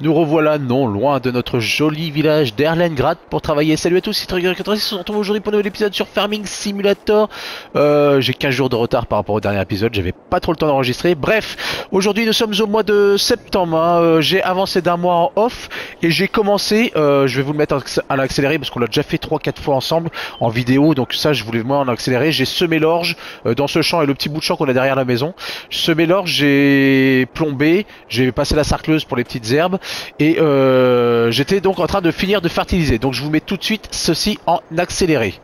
Nous revoilà non loin de notre joli village d'Erlengrad pour travailler. Salut à tous, c'est Trigger86, on se retrouve aujourd'hui pour un nouvel épisode sur Farming Simulator. Euh, j'ai 15 jours de retard par rapport au dernier épisode, j'avais pas trop le temps d'enregistrer. Bref, aujourd'hui nous sommes au mois de septembre, hein. Euh, j'ai avancé d'un mois en off et j'ai commencé, euh, je vais vous le mettre à l'accéléré parce qu'on l'a déjà fait 3-4 fois ensemble en vidéo, donc ça je voulais moi en accéléré. J'ai semé l'orge dans ce champ et le petit bout de champ qu'on a derrière la maison. Semé l'orge, j'ai plombé, j'ai passé la sarcleuse pour les petites herbes et euh, j'étais donc en train de finir de fertiliser. Donc je vous mets tout de suite ceci en accéléré.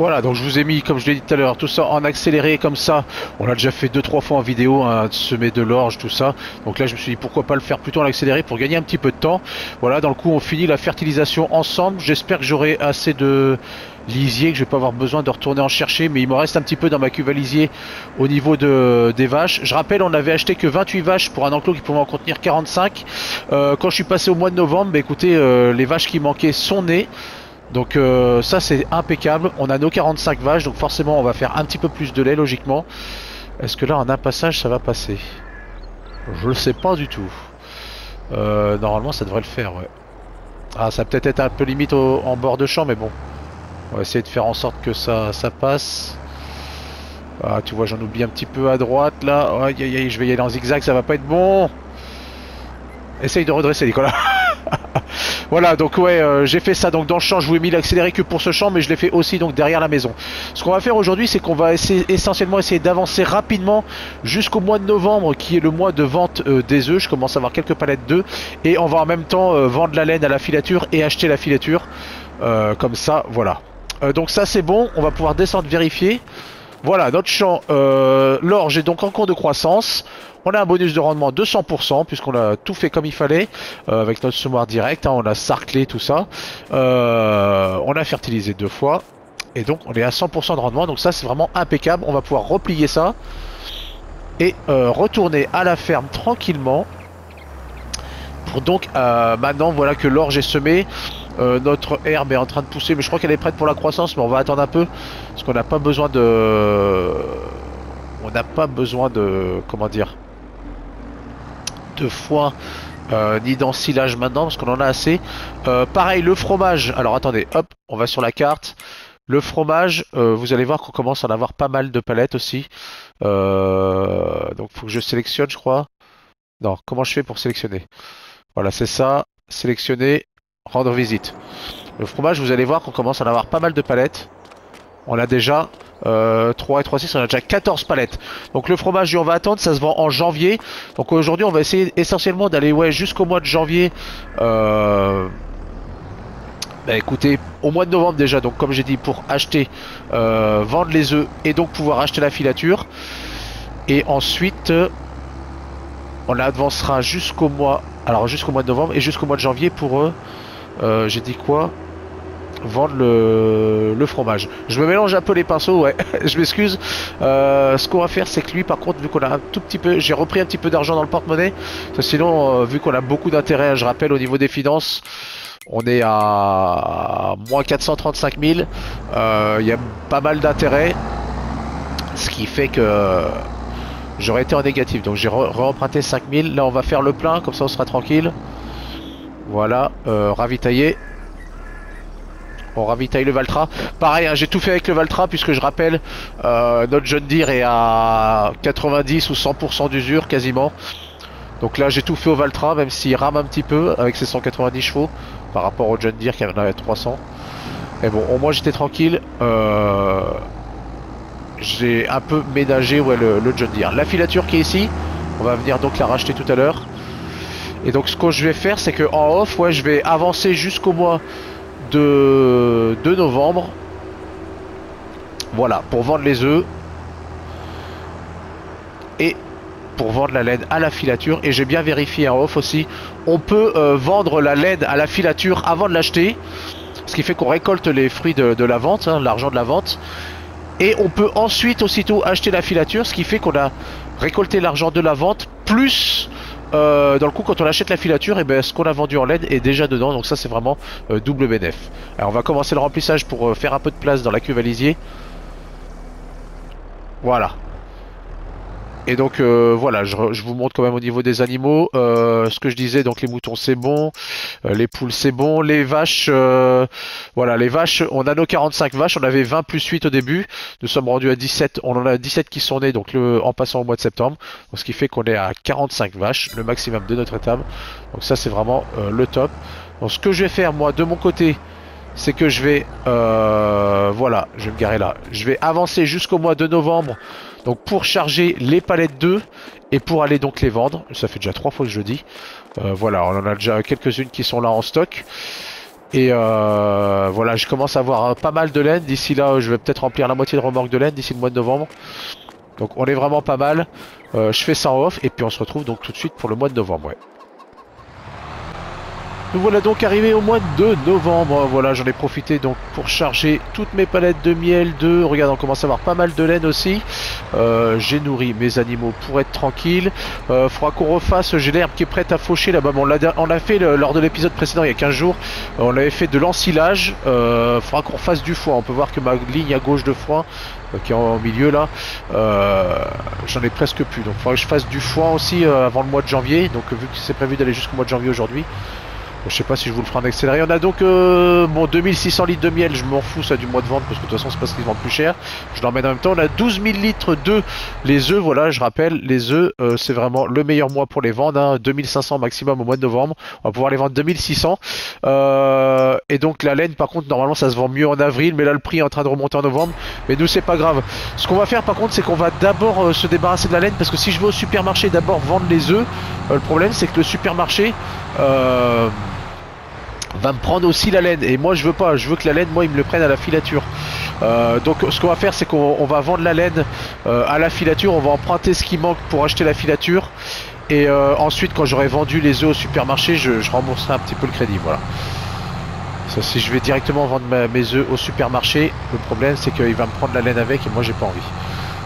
Voilà, donc je vous ai mis, comme je l'ai dit tout à l'heure, tout ça en accéléré comme ça. On l'a déjà fait deux trois fois en vidéo, hein, semer de l'orge, tout ça. Donc là, je me suis dit pourquoi pas le faire plutôt en accéléré pour gagner un petit peu de temps. Voilà, dans le coup, on finit la fertilisation ensemble. J'espère que j'aurai assez de lisier, que je vais pas avoir besoin de retourner en chercher, mais il me reste un petit peu dans ma cuve à lisier au niveau de, des vaches. Je rappelle, on avait acheté que 28 vaches pour un enclos qui pouvait en contenir 45. Euh, quand je suis passé au mois de novembre, bah, écoutez, euh, les vaches qui manquaient sont nées. Donc euh, ça c'est impeccable. On a nos 45 vaches, donc forcément on va faire un petit peu plus de lait logiquement. Est-ce que là en un passage ça va passer? Je le sais pas du tout. Euh, normalement ça devrait le faire, ouais. Ah ça peut-être être un peu limite en bord de champ, mais bon. On va essayer de faire en sorte que ça, ça passe. Ah tu vois j'en oublie un petit peu à droite là. Aïe aïe aïe je vais y aller en zigzag, ça va pas être bon. Essaye de redresser Nicolas. voilà, donc ouais, euh, j'ai fait ça donc dans le champ. Je vous ai mis l'accéléré que pour ce champ, mais je l'ai fait aussi donc derrière la maison. Ce qu'on va faire aujourd'hui, c'est qu'on va essayer essentiellement essayer d'avancer rapidement jusqu'au mois de novembre, qui est le mois de vente euh, des œufs. Je commence à avoir quelques palettes d'œufs et on va en même temps euh, vendre la laine à la filature et acheter la filature. comme ça, voilà. donc ça c'est bon. On va pouvoir descendre vérifier. Voilà, notre champ, l'orge est donc en cours de croissance. On a un bonus de rendement de 100% puisqu'on a tout fait comme il fallait euh, avec notre semoir direct. Hein, on a sarclé tout ça. Euh, on a fertilisé deux fois. Et donc on est à 100% de rendement. Donc ça c'est vraiment impeccable. On va pouvoir replier ça. Et euh, retourner à la ferme tranquillement. Pour donc maintenant voilà que l'orge est semée. notre herbe est en train de pousser. Mais je crois qu'elle est prête pour la croissance. Mais on va attendre un peu. Parce qu'on n'a pas besoin de... On n'a pas besoin de... Comment dire de foin euh, ni d'ensilage maintenant parce qu'on en a assez. Euh, pareil, le fromage. Alors attendez, hop, on va sur la carte. Le fromage, euh, vous allez voir qu'on commence à en avoir pas mal de palettes aussi. donc faut que je sélectionne, je crois. Non, comment je fais pour sélectionner? Voilà, c'est ça. Sélectionner, rendre visite. Le fromage, vous allez voir qu'on commence à en avoir pas mal de palettes. On a déjà euh, 3 et 3, 6, on a déjà 14 palettes. Donc le fromage, on va attendre, ça se vend en janvier. Donc aujourd'hui, on va essayer essentiellement d'aller jusqu'au mois de janvier. Euh... Bah écoutez, au mois de novembre déjà, donc comme j'ai dit, pour acheter, euh, vendre les œufs et donc pouvoir acheter la filature. Et ensuite, on avancera jusqu'au mois, alors jusqu'au mois de novembre et jusqu'au mois de janvier pour, euh, j'ai dit quoi? Vendre le, fromage. Je me mélange un peu les pinceaux, ouais, je m'excuse. Euh, ce qu'on va faire, c'est que lui, par contre, vu qu'on a un tout petit peu, j'ai repris un petit peu d'argent dans le porte-monnaie. Sinon, euh, vu qu'on a beaucoup d'intérêt, je rappelle, au niveau des finances, on est à moins 435 000. Euh, Il y a pas mal d'intérêt, ce qui fait que j'aurais été en négatif. Donc j'ai re-emprunté 5 000. Là, on va faire le plein, comme ça, on sera tranquille. Voilà, euh, ravitaillé. On ravitaille le Valtra. Pareil, hein, j'ai tout fait avec le Valtra puisque je rappelle, euh, notre John Deere est à 90 ou 100% d'usure quasiment. Donc là j'ai tout fait au Valtra, même s'il rame un petit peu avec ses 190 chevaux par rapport au John Deere qui en avait 300. Mais bon, au moins j'étais tranquille. Euh, j'ai un peu ménagé ouais, le, John Deere. La filature qui est ici, on va venir donc la racheter tout à l'heure. Et donc ce que je vais faire, c'est que en off, ouais, je vais avancer jusqu'au mois de, novembre. Voilà, pour vendre les œufs. Et pour vendre la laine à la filature. Et j'ai bien vérifié en off aussi. On peut euh, vendre la laine à la filature avant de l'acheter. Ce qui fait qu'on récolte les fruits de, de la vente, hein, l'argent de la vente. Et on peut ensuite aussitôt acheter la filature. Ce qui fait qu'on a récolté l'argent de la vente plus euh, dans le coup quand on achète la filature et eh ben ce qu'on a vendu en laine est déjà dedans donc ça c'est vraiment euh, double bénéf. Alors on va commencer le remplissage pour euh, faire un peu de place dans la cuve à voilà et donc euh, voilà, je, vous montre quand même au niveau des animaux euh, ce que je disais. Donc les moutons c'est bon, euh, les poules c'est bon, les vaches, voilà les vaches. On a nos 45 vaches, on avait 20 plus 8 au début. Nous sommes rendus à 17, on en a 17 qui sont nés donc en passant au mois de septembre. Ce qui fait qu'on est à 45 vaches, le maximum de notre étable. Donc ça c'est vraiment le top. Donc ce que je vais faire moi de mon côté, c'est que je vais, voilà, je vais me garer là. Je vais avancer jusqu'au mois de novembre, donc pour charger les palettes 2 et pour aller donc les vendre. Ça fait déjà trois fois que je le dis. Euh, voilà, on en a déjà quelques-unes qui sont là en stock. Et euh, voilà, je commence à avoir pas mal de laine. D'ici là, je vais peut-être remplir la moitié de remorque de laine d'ici le mois de novembre. Donc on est vraiment pas mal. Euh, je fais ça en off et puis on se retrouve donc tout de suite pour le mois de novembre. Nous voilà donc arrivés au mois de novembre. Voilà, j'en ai profité donc pour charger toutes mes palettes de miel, de... Regarde, on commence à avoir pas mal de laine aussi. Euh, j'ai nourri mes animaux pour être tranquille. Euh, faudra qu'on refasse, j'ai l'herbe qui est prête à faucher là-bas. On l'a fait lors de l'épisode précédent il y a 15 jours. Euh, on avait fait de l'ensilage. Euh, faudra qu'on fasse du foin. On peut voir que ma ligne à gauche de foin euh, qui est en milieu là, j'en ai presque plus. Donc faudra que je fasse du foin aussi avant le mois de janvier. Donc vu que c'est prévu d'aller jusqu'au mois de janvier aujourd'hui, je sais pas si je vous le ferai en accéléré. On a donc euh, bon 2600 litres de miel, je m'en fous ça du mois de vente parce que de toute façon c'est parce qu'ils vendent plus cher. Je l'emmène en même temps. On a 12 000 litres de les œufs, voilà, je rappelle, les œufs euh, c'est vraiment le meilleur mois pour les vendre. Hein, 2500 maximum au mois de novembre. On va pouvoir les vendre 2600. Euh, et donc la laine par contre normalement ça se vend mieux en avril, mais là le prix est en train de remonter en novembre. Mais nous c'est pas grave. Ce qu'on va faire par contre c'est qu'on va d'abord euh, se débarrasser de la laine parce que si je vais au supermarché d'abord vendre les œufs, euh, le problème c'est que le supermarché euh, va me prendre aussi la laine. Et moi je veux pas. Je veux que la laine moi ils me le prennent à la filature. Euh, donc ce qu'on va faire c'est qu'on va vendre la laine euh, à la filature. On va emprunter ce qui manque pour acheter la filature. Et euh, ensuite quand j'aurai vendu les œufs au supermarché je, rembourserai un petit peu le crédit. Voilà. Ça si je vais directement vendre mes œufs au supermarché le problème c'est qu'il va me prendre la laine avec et moi j'ai pas envie.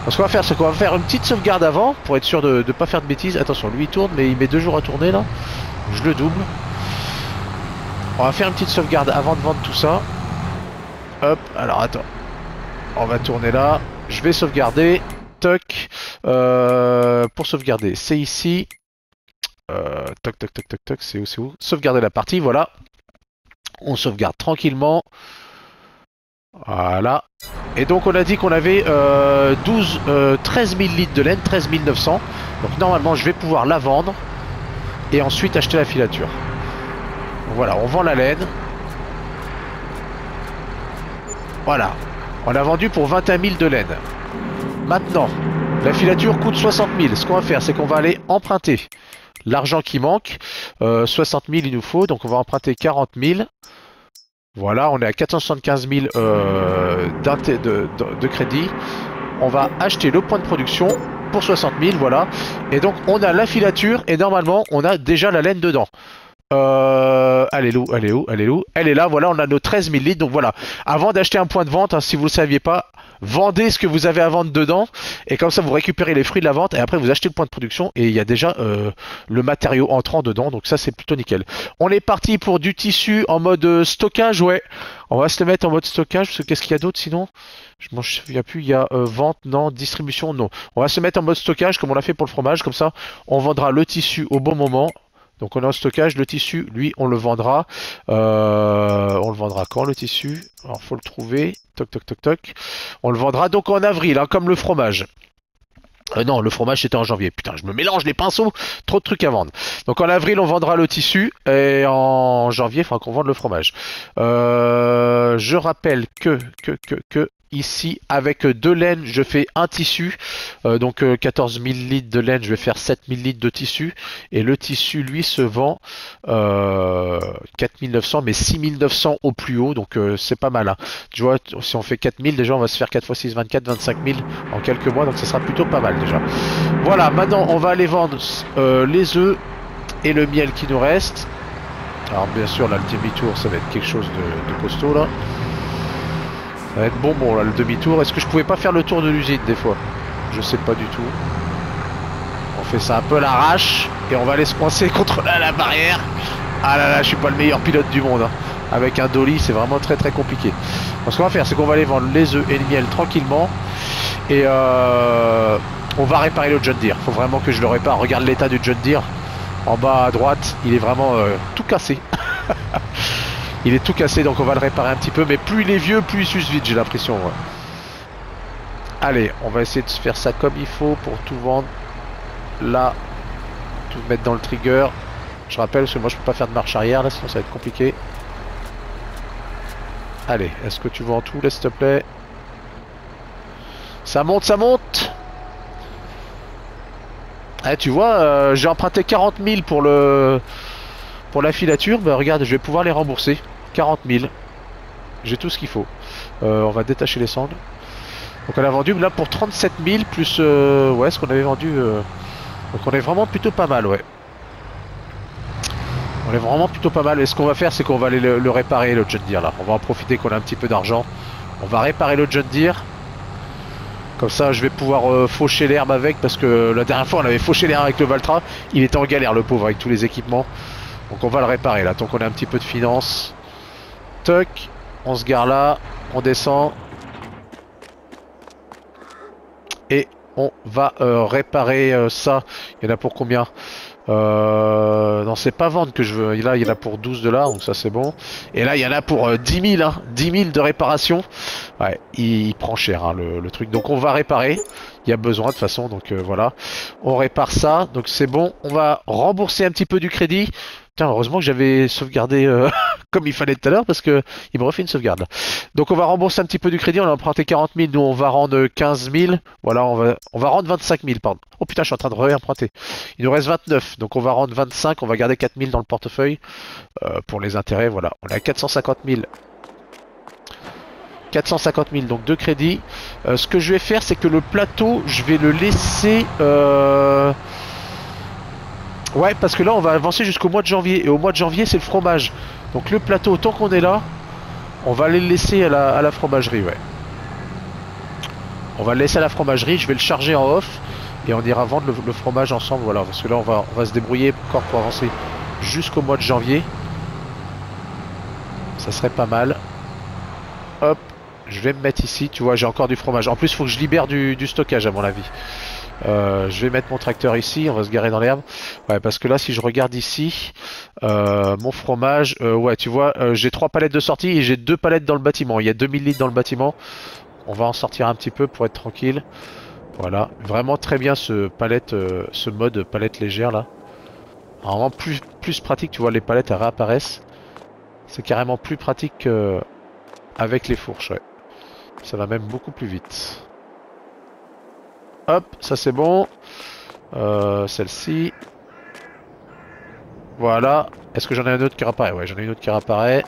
Donc, ce qu'on va faire c'est qu'on va faire une petite sauvegarde avant pour être sûr de ne pas faire de bêtises. Attention lui il tourne mais il met deux jours à tourner là. Je le double on va faire une petite sauvegarde avant de vendre tout ça. Hop, alors attends. On va tourner là. Je vais sauvegarder. Toc. Euh, pour sauvegarder, c'est ici. Euh, toc, toc, toc, toc, toc. C'est où, c'est où? Sauvegarder la partie, voilà. On sauvegarde tranquillement. Voilà. Et donc on a dit qu'on avait euh, 12, 13 000 litres de laine, 13 900. Donc normalement je vais pouvoir la vendre et ensuite acheter la filature. Voilà, on vend la laine. Voilà. On a vendu pour 21 000 de laine. Maintenant, la filature coûte 60 000. Ce qu'on va faire, c'est qu'on va aller emprunter l'argent qui manque. 60 000 il nous faut, donc on va emprunter 40 000. Voilà, on est à 475 000 euh, de, de, crédit. On va acheter le point de production pour 60 000, voilà. Et donc on a la filature et normalement on a déjà la laine dedans. Euh, elle est où Elle est où Elle est là, voilà, on a nos 13 000 litres. Donc voilà, avant d'acheter un point de vente, hein, si vous ne le saviez pas, vendez ce que vous avez à vendre dedans. Et comme ça, vous récupérez les fruits de la vente. Et après, vous achetez le point de production. Et il y a déjà euh, le matériau entrant dedans. Donc ça, c'est plutôt nickel. On est parti pour du tissu en mode euh, stockage, ouais. On va se le mettre en mode stockage. Parce que qu'est-ce qu'il y a d'autre sinon? Je m'en souviens plus. Il y a euh, vente, non. Distribution, non. On va se mettre en mode stockage comme on l'a fait pour le fromage. Comme ça, on vendra le tissu au bon moment. Donc on est en stockage, le tissu, lui, on le vendra. Euh, on le vendra quand le tissu? Alors faut le trouver. Toc toc toc toc. On le vendra donc en avril, hein, comme le fromage. Euh, non, le fromage c'était en janvier. Putain, je me mélange les pinceaux. Trop de trucs à vendre. Donc en avril, on vendra le tissu et en janvier, il faudra qu'on vende le fromage. Euh, je rappelle que, que, que, que ici avec de laine je fais un tissu. Euh, donc 14 000 litres de laine je vais faire 7 000 litres de tissu. Et le tissu lui se vend euh, 4900 mais 6900 au plus haut. Donc euh, c'est pas mal hein. tu vois si on fait 4000 déjà on va se faire 4 x 6 24 25 000 en quelques mois. Donc ça sera plutôt pas mal déjà. Voilà maintenant on va aller vendre euh, les œufs et le miel qui nous reste. Alors bien sûr là le demi-tour ça va être quelque chose de costaud là ça va être bon, bon là, le demi-tour. Est-ce que je pouvais pas faire le tour de l'usine des fois? Je sais pas du tout. On fait ça un peu l'arrache et on va aller se coincer contre la, barrière. Ah là là, je suis pas le meilleur pilote du monde. Hein. Avec un dolly, c'est vraiment très très compliqué. ce qu'on va faire, c'est qu'on va aller vendre les œufs et le miel tranquillement. Et euh, on va réparer le John Deere. Faut vraiment que je le répare. Regarde l'état du John Deere. En bas à droite, il est vraiment euh, tout cassé. Il est tout cassé, donc on va le réparer un petit peu. Mais plus il est vieux, plus il s'use vite, j'ai l'impression. Allez, on va essayer de se faire ça comme il faut pour tout vendre. Là, tout mettre dans le trigger. Je rappelle, que moi je peux pas faire de marche arrière, là, sinon ça va être compliqué. Allez, est-ce que tu vends tout, là, s'il te plaît? Ça monte, ça monte eh, tu vois, euh, j'ai emprunté 40 000 pour le pour la filature. Bah, regarde, je vais pouvoir les rembourser. 40 000. J'ai tout ce qu'il faut. Euh, on va détacher les sangles. Donc on a vendu là pour 37 000 plus euh, ouais ce qu'on avait vendu. Euh, donc on est vraiment plutôt pas mal ouais. On est vraiment plutôt pas mal. Et ce qu'on va faire c'est qu'on va aller le, réparer le John Deere là. On va en profiter qu'on a un petit peu d'argent. On va réparer le John Deere. Comme ça je vais pouvoir faucher l'herbe avec parce que la dernière fois on avait fauché l'herbe avec le Valtra. Il était en galère le pauvre avec tous les équipements. Donc on va le réparer là tant qu'on a un petit peu de finance on se gare là, on descend. Et on va euh, réparer euh, ça. Il y en a pour combien? Euh, Non, c'est pas vendre que je veux. Il y en a pour 12 dollars, donc ça c'est bon. Et là, il y en a pour 10 000, hein, 10 000 de réparation. Ouais, il, prend cher hein, le, truc. Donc on va réparer. Il y a besoin de toute façon, donc voilà. On répare ça, donc c'est bon. On va rembourser un petit peu du crédit. Tiens, heureusement que j'avais sauvegardé euh, comme il fallait tout à l'heure parce que il me refait une sauvegarde. Donc on va rembourser un petit peu du crédit, on a emprunté 40 000, nous on va rendre 15 000. Voilà, on va, on va rendre 25 000, pardon. Oh putain, je suis en train de réemprunter. Il nous reste 29, donc on va rendre 25, on va garder 4 000 dans le portefeuille euh, pour les intérêts. Voilà, on a 450 000 450 000 donc de crédit. Euh, ce que je vais faire c'est que le plateau je vais le laisser euh, Ouais, parce que là, on va avancer jusqu'au mois de janvier. Et au mois de janvier, c'est le fromage. Donc le plateau, tant qu'on est là, on va aller le laisser à la, fromagerie, ouais. On va le laisser à la fromagerie, je vais le charger en off. Et on ira vendre le, fromage ensemble, voilà. Parce que là, on va, on va se débrouiller encore pour avancer jusqu'au mois de janvier. Ça serait pas mal. Hop, je vais me mettre ici. Tu vois, j'ai encore du fromage. En plus, il faut que je libère du stockage, à mon avis. Euh, je vais mettre mon tracteur ici, on va se garer dans l'herbe. Ouais, parce que là, si je regarde ici, euh, mon fromage, euh, ouais, tu vois, j'ai trois palettes de sortie et j'ai deux palettes dans le bâtiment. Il y a 2000 litres dans le bâtiment. On va en sortir un petit peu pour être tranquille. Voilà, vraiment très bien ce palette, ce mode palette légère là. Vraiment plus, pratique, tu vois, les palettes elles réapparaissent. C'est carrément plus pratique avec les fourches, ouais. Ça va même beaucoup plus vite. Hop, ça c'est bon. Euh, celle-ci. Voilà. Est-ce que j'en ai un autre qui réapparaît Ouais, j'en ai une autre qui réapparaît.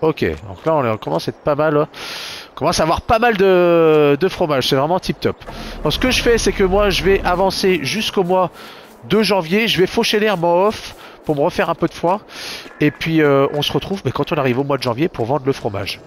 Ok, donc là on, commence à être pas mal. On commence à avoir pas mal de, fromage, c'est vraiment tip top. Donc ce que je fais, c'est que moi je vais avancer jusqu'au mois de janvier. Je vais faucher l'herbe en off pour me refaire un peu de foin. Et puis euh, on se retrouve mais quand on arrive au mois de janvier pour vendre le fromage.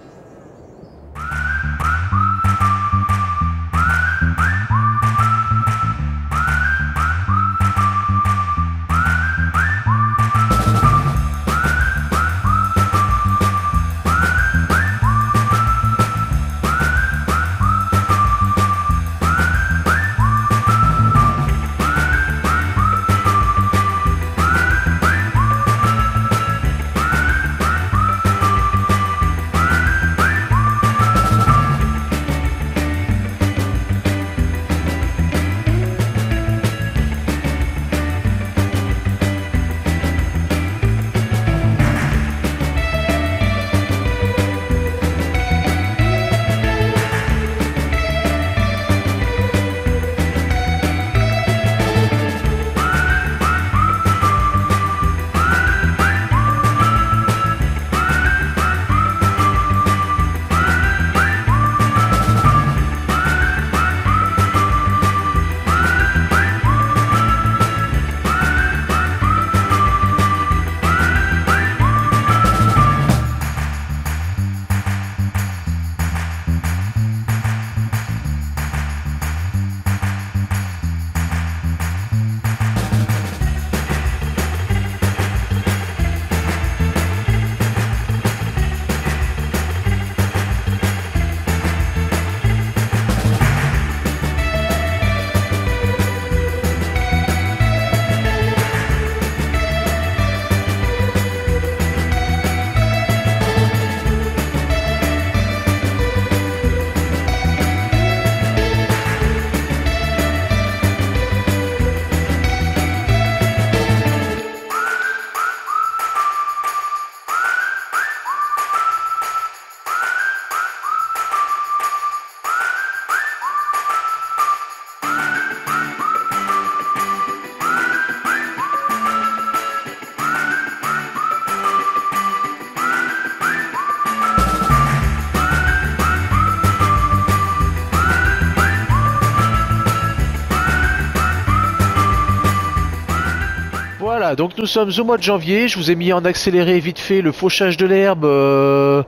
Donc nous sommes au mois de janvier. Je vous ai mis en accéléré vite fait le fauchage de l'herbe, euh,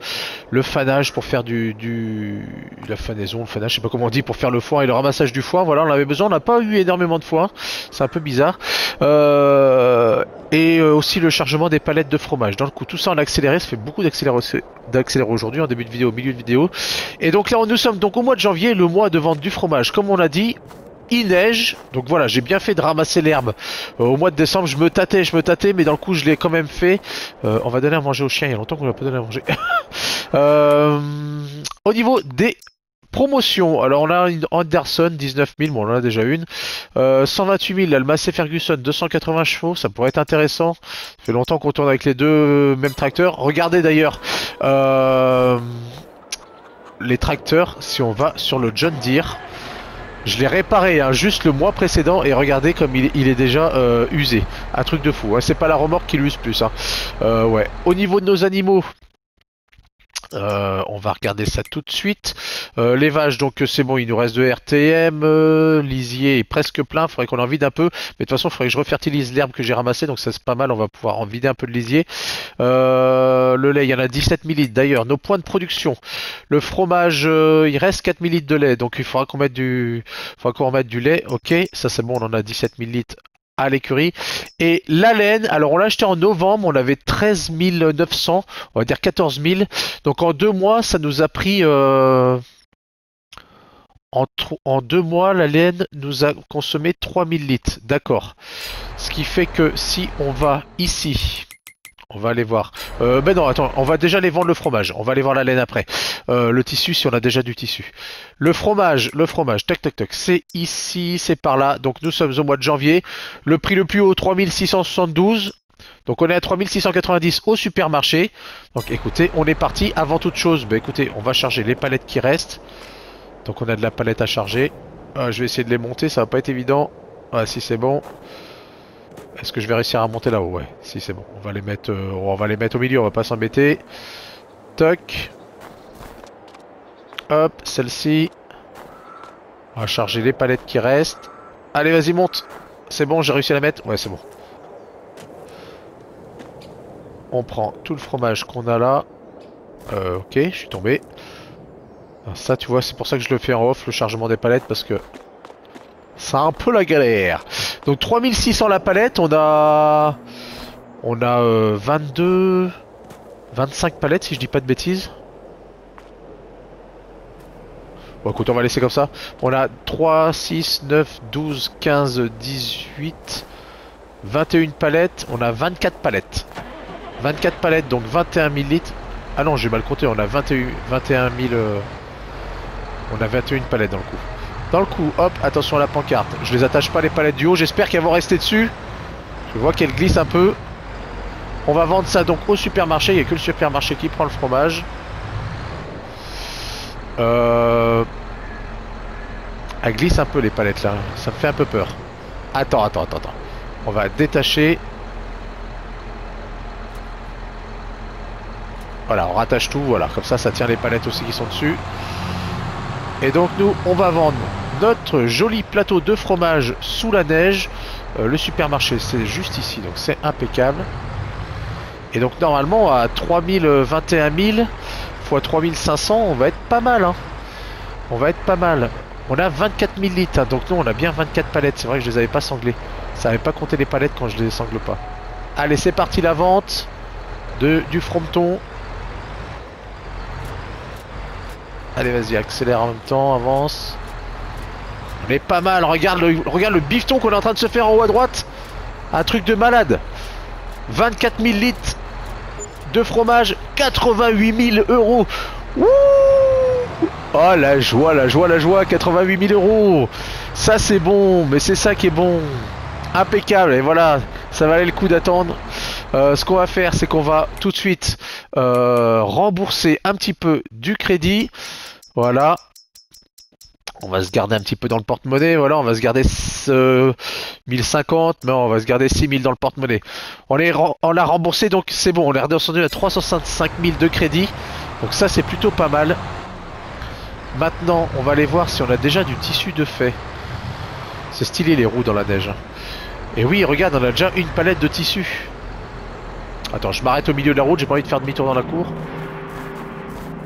le fanage pour faire du, du, la fanaison, le fanage, je sais pas comment on dit, pour faire le foin et le ramassage du foin. Voilà, on avait besoin. On n'a pas eu énormément de foin, c'est un peu bizarre. Euh, et euh, aussi le chargement des palettes de fromage. Dans le coup, tout ça en accéléré, ça fait beaucoup d'accéléré aujourd'hui, en début de vidéo, au milieu de vidéo. Et donc là, nous sommes donc au mois de janvier, le mois de vente du fromage. Comme on l'a dit, il neige, donc voilà, j'ai bien fait de ramasser l'herbe. Euh, au mois de décembre, je me tâtais, je me tâtais, mais dans le coup, je l'ai quand même fait. Euh, on va donner à manger au chien, il y a longtemps qu'on n'a pas donné à manger. Euh, au niveau des promotions, alors on a une Anderson 19 000, bon on en a déjà une. 128 000, là, Ferguson 280 chevaux, ça pourrait être intéressant. Ça fait longtemps qu'on tourne avec les deux mêmes tracteurs. Regardez d'ailleurs les tracteurs, si on va sur le John Deere. Je l'ai réparé hein, juste le mois précédent et regardez comme il, est déjà euh, usé. Un truc de fou. Hein. C'est pas la remorque qui l'use plus. Hein. Euh, ouais. Au niveau de nos animaux, euh, on va regarder ça tout de suite. Euh, les vaches, donc c'est bon, il nous reste de RTM. Euh, lisier est presque plein, il faudrait qu'on en vide un peu. Mais de toute façon, il faudrait que je refertilise l'herbe que j'ai ramassée, donc ça c'est pas mal, on va pouvoir en vider un peu de lisier. le lait, il y en a 17 000 litres. D'ailleurs, nos points de production. Le fromage, il reste 4 000 litres de lait, donc il faudra qu'on mette du, faudra qu'on remette du lait. Ok, ça c'est bon, on en a 17 000 litres à l'écurie. Et la laine, alors on l'a acheté en novembre, on avait 13 900, on va dire 14 000. Donc en deux mois, ça nous a pris... Euh, en, deux mois, la laine nous a consommé 3000 litres. D'accord. Ce qui fait que si on va ici, on va aller voir. Euh, ben non, attends, on va déjà aller vendre le fromage. On va aller voir la laine après. Euh, le tissu, si on a déjà du tissu. Le fromage, le fromage, tac tac tac, c'est ici, c'est par là. Donc nous sommes au mois de janvier. Le prix le plus haut, 3672. Donc on est à 3690 au supermarché. Donc écoutez, on est parti. Avant toute chose, bah écoutez, on va charger les palettes qui restent. Donc on a de la palette à charger. Euh, je vais essayer de les monter, ça va pas être évident. Ah si c'est bon. Est-ce que je vais réussir à monter là-haut? Ouais, si c'est bon. On va les mettre, euh, on va les mettre au milieu, on va pas s'embêter. Toc. Hop, celle-ci. On va charger les palettes qui restent. Allez, vas-y, monte. C'est bon, j'ai réussi à la mettre Ouais, c'est bon. On prend tout le fromage qu'on a là. Euh, ok, je suis tombé. ça, tu vois, c'est pour ça que je le fais en off, le chargement des palettes, parce que... C'est un peu la galère. Donc 3600 la palette, on a... On a 22... 25 palettes, si je dis pas de bêtises. Bon écoute, on va laisser comme ça. On a 3, 6, 9, 12, 15, 18, 21 palettes. On a 24 palettes. 24 palettes, donc 21 000 litres. Ah non, j'ai mal compté, on a 21, 21 000... On a 21 palettes dans le coup. Dans le coup, hop, attention à la pancarte. Je les attache pas les palettes du haut, j'espère qu'elles vont rester dessus. Je vois qu'elles glissent un peu. On va vendre ça donc au supermarché, il n'y a que le supermarché qui prend le fromage. Euh... Elle glisse un peu les palettes là, ça me fait un peu peur. Attends, attends, attends, attends. On va détacher. Voilà, on rattache tout, voilà, comme ça, ça tient les palettes aussi qui sont dessus. Et donc nous, on va vendre notre joli plateau de fromage sous la neige. Euh, le supermarché, c'est juste ici, donc c'est impeccable. Et donc normalement, à 3021 000 x 3500, on va être pas mal. Hein. On va être pas mal. On a 24 000 litres, hein. donc nous on a bien 24 palettes. C'est vrai que je les avais pas sanglées. Ça avait pas compté les palettes quand je les sangle pas. Allez, c'est parti la vente de, du fronton. Allez, vas-y, accélère en même temps, avance. On est pas mal, regarde le, regarde le bifton qu'on est en train de se faire en haut à droite. Un truc de malade. 24 000 litres de fromage, 88 000 euros. Ouh oh la joie, la joie, la joie, 88 000 euros. Ça c'est bon, mais c'est ça qui est bon. Impeccable, et voilà, ça valait le coup d'attendre. Euh, ce qu'on va faire, c'est qu'on va tout de suite euh, rembourser un petit peu du crédit. Voilà. On va se garder un petit peu dans le porte-monnaie. Voilà, on va se garder 1050, mais on va se garder 6000 dans le porte-monnaie. On l'a remboursé, donc c'est bon. On est redescendu à 365 000 de crédit. Donc ça, c'est plutôt pas mal. Maintenant, on va aller voir si on a déjà du tissu de fait. C'est stylé les roues dans la neige. Et oui, regarde, on a déjà une palette de tissu. Attends, je m'arrête au milieu de la route, j'ai pas envie de faire demi-tour dans la cour.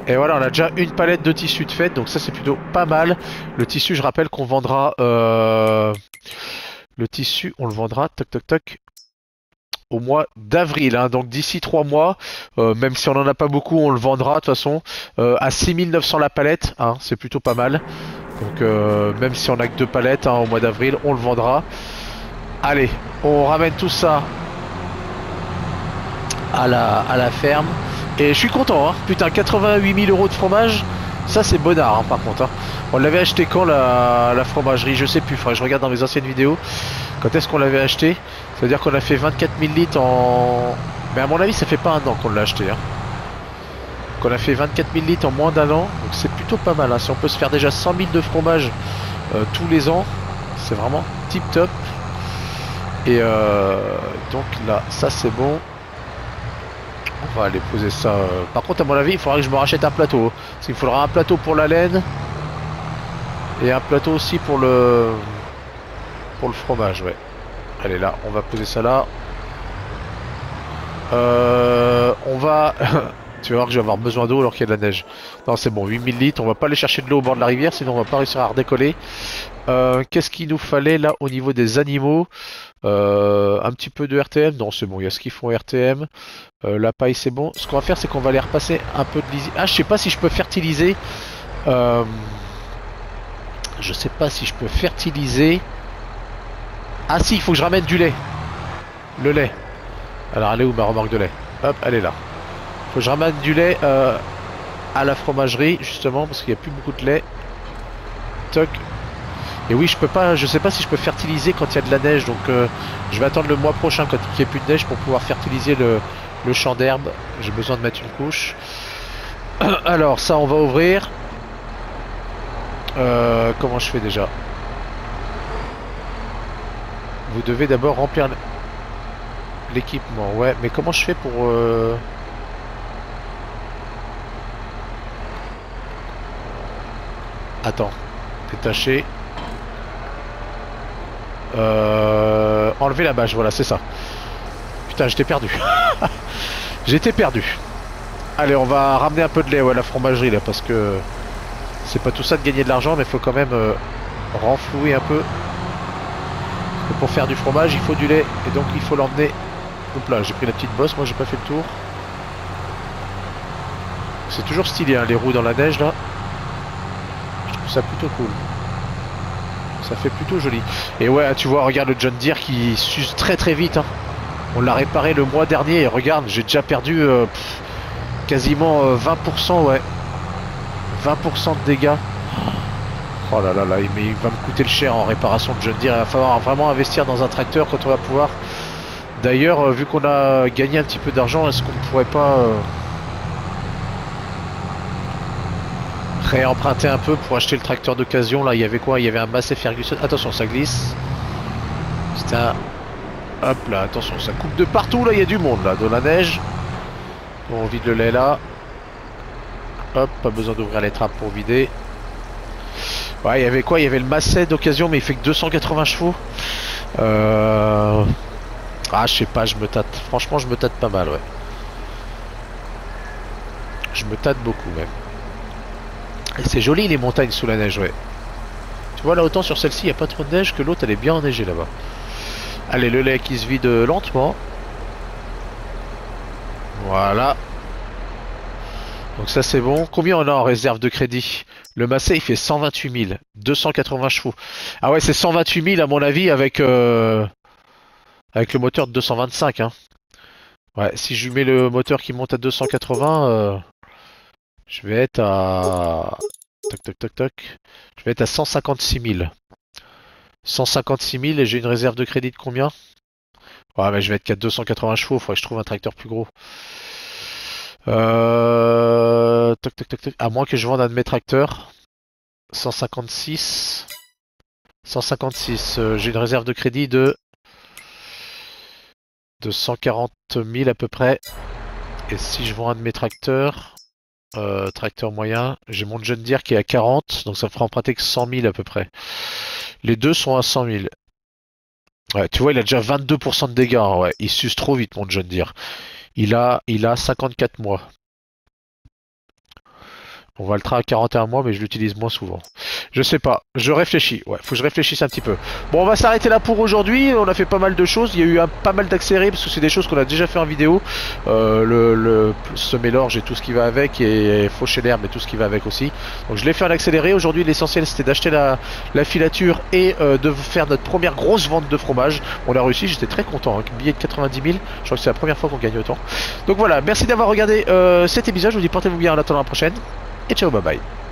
Et voilà, on a déjà une palette de tissu de fête, donc ça c'est plutôt pas mal. Le tissu, je rappelle qu'on vendra... Euh, le tissu, on le vendra, toc toc toc, au mois d'avril. Hein. donc d'ici trois mois, euh, même si on n'en a pas beaucoup, on le vendra de toute façon euh, à 6900 la palette. Hein, c'est plutôt pas mal. Donc même si on a que deux palettes hein, au mois d'avril, on le vendra. Allez, on ramène tout ça à la ferme. Et je suis content, hein. Putain, 88 000 euros de fromage, ça c'est bonnard, hein, par contre. Hein. On l'avait acheté quand la, fromagerie? Je sais plus, je regarde dans mes anciennes vidéos. Quand est-ce qu'on l'avait acheté? Ça veut dire qu'on a fait 24 000 litres en... Mais à mon avis, ça fait pas un an qu'on l'a acheté. Hein. Qu'on a fait 24 000 litres en moins d'un an, donc c'est plutôt pas mal. Si on peut se faire déjà 100 000 de fromage euh, tous les ans, c'est vraiment tip top. Et euh, donc là, ça c'est bon. On va aller poser ça. Euh. Par contre, à mon avis, il faudra que je me rachète un plateau. Parce qu'il faudra un plateau pour la laine. Et un plateau aussi pour le... Pour le fromage, ouais. Allez, là, on va poser ça là. Euh, on va... tu vas voir que je vais avoir besoin d'eau alors qu'il y a de la neige. Non, c'est bon, 8000 litres. On va pas aller chercher de l'eau au bord de la rivière, sinon on va pas réussir à redécoller. Euh, qu'est-ce qu'il nous fallait là au niveau des animaux? Euh, Un petit peu de RTM Non, c'est bon, il y a ce qu'ils font RTM. Euh, la paille, c'est bon. Ce qu'on va faire, c'est qu'on va aller repasser un peu de lisier. Ah, je sais pas si je peux fertiliser. Je sais pas si je peux fertiliser. Ah si, il faut que je ramène du lait. Le lait. Alors, elle est où ma remorque de lait? Hop, elle est là. Je ramène du lait à la fromagerie, justement, parce qu'il n'y a plus beaucoup de lait. Toc. Et oui, je peux pas, je sais pas si je peux fertiliser quand il y a de la neige, donc euh, je vais attendre le mois prochain quand il n'y a plus de neige pour pouvoir fertiliser le, le champ d'herbe. J'ai besoin de mettre une couche. Alors ça, on va ouvrir. Euh, comment je fais déjà? Vous devez d'abord remplir l'équipement. Ouais, mais comment je fais pour... Euh... Attends. Détacher. Euh... Enlever la bâche, voilà, c'est ça. Putain, j'étais perdu. j'étais perdu. Allez, on va ramener un peu de lait à la fromagerie là, parce que c'est pas tout ça de gagner de l'argent, mais faut quand même euh, renflouer un peu. pour faire du fromage, il faut du lait, et donc il faut l'emmener. Hop là, j'ai pris la petite bosse, moi j'ai pas fait le tour. C'est toujours stylé, hein, les roues dans la neige là. Ça plutôt cool. Ça fait plutôt joli. Et ouais, tu vois, regarde le John Deere qui s'use très très vite. Hein. On l'a réparé le mois dernier et regarde, j'ai déjà perdu euh, quasiment 20%, euh, ouais. 20% de dégâts. Oh là là là, mais il va me coûter le cher en réparation de John Deere. Il va falloir vraiment investir dans un tracteur quand on va pouvoir. D'ailleurs, euh, vu qu'on a gagné un petit peu d'argent, est-ce qu'on ne pourrait pas réemprunter un peu pour acheter le tracteur d'occasion Là, il y avait quoi? Il y avait un Massey Ferguson. Attention, ça glisse. C'est un Hop là, attention, ça coupe de partout, là, il y a du monde, là, de la neige. on vide le lait, là. Hop, pas besoin d'ouvrir les trappes pour vider. Ouais, il y avait quoi? Il y avait le Masset d'occasion, mais il fait que 280 chevaux. Euh... Ah, je sais pas, je me tâte. Franchement, je me tâte pas mal, ouais. Je me tâte beaucoup, même. Et c'est joli, les montagnes sous la neige, ouais. Tu vois, là, autant sur celle-ci, il n'y a pas trop de neige que l'autre, elle est bien enneigée, là-bas. Allez, le lait qui se vide lentement. Voilà. Donc ça c'est bon. Combien on a en réserve de crédit? Le Massé il fait 128 000. 280 chevaux. Ah ouais c'est 128 000 à mon avis avec, euh, avec le moteur de 225. Hein. Ouais, si je mets le moteur qui monte à 280, euh, je vais être à... Toc toc toc toc. Je vais être à 156 000. 156 000 et j'ai une réserve de crédit de combien? Ouais, mais je vais être qu'à 280 chevaux, faudrait que je trouve un tracteur plus gros. Euh... Toc, toc, toc, À moins que je vende un de mes tracteurs. 156. 156. Euh, j'ai une réserve de crédit de... de 140 000 à peu près. Et si je vends un de mes tracteurs... Euh, tracteur moyen, j'ai mon John Deere qui est à 40, donc ça me fera emprunter que 100 000 à peu près. Les deux sont à 100 000. Ouais, tu vois, il a déjà 22% de dégâts. Hein, ouais, il suce trop vite, mon John Deere. Il a, il a 54 mois. On va le train à 41 mois, mais je l'utilise moins souvent. Je sais pas, je réfléchis. Ouais, faut que je réfléchisse un petit peu. Bon, on va s'arrêter là pour aujourd'hui. On a fait pas mal de choses. Il y a eu un, pas mal d'accélérés parce que c'est des choses qu'on a déjà fait en vidéo. Euh, le, semer l'orge et tout ce qui va avec, et faucher l'herbe et tout ce qui va avec aussi. Donc je l'ai fait en accéléré. Aujourd'hui, l'essentiel c'était d'acheter la, la, filature et euh, de faire notre première grosse vente de fromage. On a réussi, j'étais très content. Hein. Billet de 90 000. Je crois que c'est la première fois qu'on gagne autant. Donc voilà, merci d'avoir regardé euh, cet épisode. Je vous dis portez-vous bien en attendant la prochaine et ciao, bye bye.